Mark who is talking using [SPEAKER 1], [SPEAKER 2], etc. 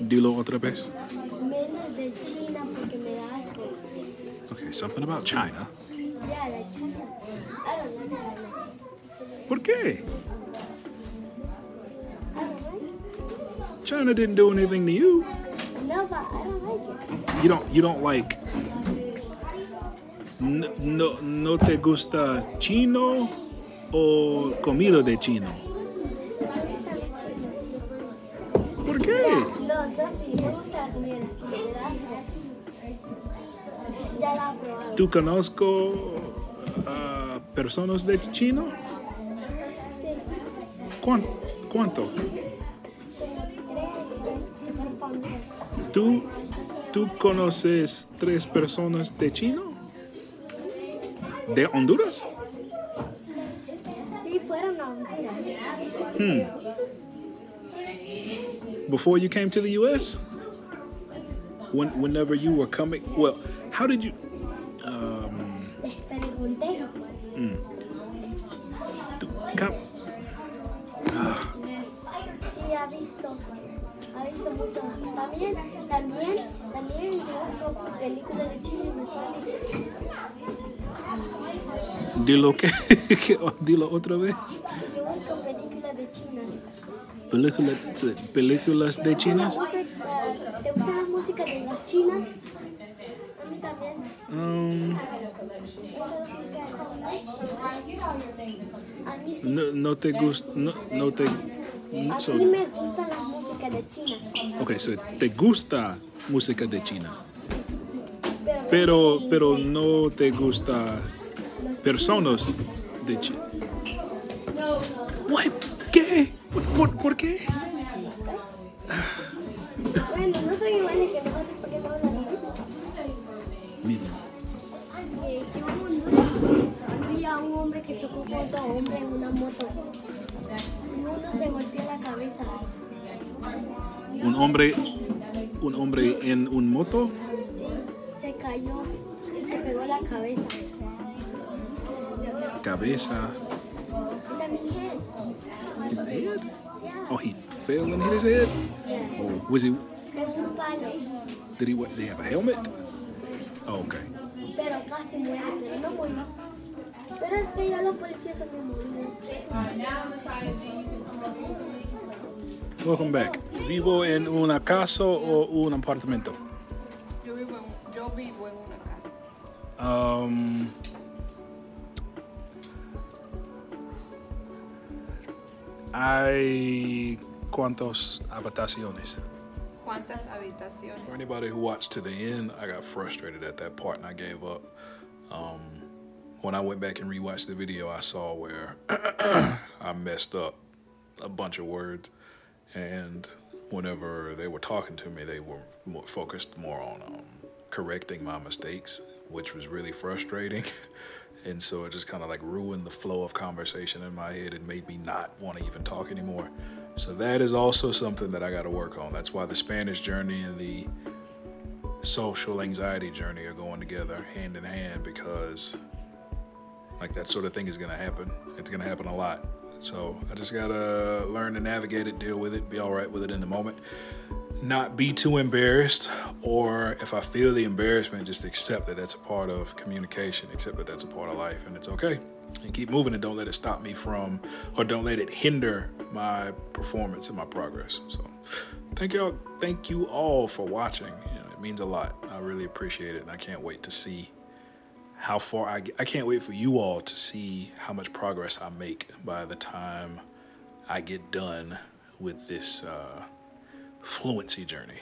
[SPEAKER 1] Dilo otra vez.
[SPEAKER 2] Menos de China porque me da asco.
[SPEAKER 1] Okay, something about China.
[SPEAKER 2] Yeah, like China. I don't like China.
[SPEAKER 1] ¿Por qué?
[SPEAKER 2] Like
[SPEAKER 1] China didn't do anything to you.
[SPEAKER 2] No, but I don't like it.
[SPEAKER 1] You don't you don't like no no, no te gusta chino o comida de chino?
[SPEAKER 2] Me gustan los chinos.
[SPEAKER 1] ¿Por qué?
[SPEAKER 2] No, no, sí, me gusta la comida de los chinos. Me da asco. Ya la he probado.
[SPEAKER 1] ¿Tú conozco a personas de chino?
[SPEAKER 2] Sí.
[SPEAKER 1] ¿Cuán- ¿Cuánto?
[SPEAKER 2] Tres, se fueron para Honduras.
[SPEAKER 1] ¿Tú, ¿Tú conoces tres personas de chino? ¿De Honduras?
[SPEAKER 2] Sí, fueron a Honduras.
[SPEAKER 1] Before you came to the U.S.? When, whenever you were coming? Well, how did you... Um,
[SPEAKER 2] pregunté.
[SPEAKER 1] tú- ca-
[SPEAKER 2] ha visto. Muchos. También, también, también yo películas de Chile me sale.
[SPEAKER 1] dilo que- dilo otra vez.
[SPEAKER 2] Películas.
[SPEAKER 1] Películas, de chinas.
[SPEAKER 2] Uso, eh, ¿Te gustan las músicas de las chinas? A mí también.
[SPEAKER 1] Um,
[SPEAKER 2] A mí sí.
[SPEAKER 1] no, no te gusta, no, no te...
[SPEAKER 2] A
[SPEAKER 1] so-
[SPEAKER 2] mí me gustan las músicas de China.
[SPEAKER 1] ok, so te gusta música de China,
[SPEAKER 2] Pero,
[SPEAKER 1] pero, no te gusta personas de China. What? ¿Por, por, por qué?
[SPEAKER 2] Bueno, no soy iguales que nosotros porque.
[SPEAKER 1] Mira,
[SPEAKER 2] Eh, yo en Honduras vi a un hombre que chocó con otro hombre en una moto. Y uno se golpeó la cabeza.
[SPEAKER 1] Un hombre, un hombre en un moto.
[SPEAKER 2] Sí, se cayó y se pegó la cabeza.
[SPEAKER 1] Cabeza.
[SPEAKER 2] También head. Yeah,
[SPEAKER 1] Oh, he fell and hit his head.
[SPEAKER 2] yeah.
[SPEAKER 1] Oh, was he?
[SPEAKER 2] En un palo.
[SPEAKER 1] Did he? What? Did he have a helmet? Oh, okay.
[SPEAKER 2] Pero casi muere, pero no murió. Pero es que ya los policías son muy.
[SPEAKER 1] Welcome back. ¿Vivo en una casa o un apartamento?
[SPEAKER 3] Yo vivo yo vivo en una casa.
[SPEAKER 1] Um, hay cuántas habitaciones?
[SPEAKER 3] ¿Cuántas habitaciones?
[SPEAKER 1] For anybody who watched to the end, I got frustrated at that part and I gave up. Um, when I went back and rewatched the video, I saw where I messed up a bunch of words, and whenever they were talking to me, they were more focused more on um, correcting my mistakes, which was really frustrating. and so it just kind of like ruined the flow of conversation in my head and made me not want to even talk anymore. So that is also something that I got to work on. That's why the Spanish journey and the social anxiety journey are going together hand in hand because like that sort of thing is going to happen. It's going to happen a lot. So I just got to learn to navigate it, deal with it, be all right with it in the moment. Not be too embarrassed, or if I feel the embarrassment, just accept that that's a part of communication, accept that that's a part of life, and it's okay. And keep moving and don't let it stop me from, or don't let it hinder my performance and my progress. So thank y'all, thank you all for watching. You know, it means a lot. I really appreciate it, and I can't wait to see how far I get. I can't wait for you all to see how much progress I make by the time I get done with this uh, fluency journey.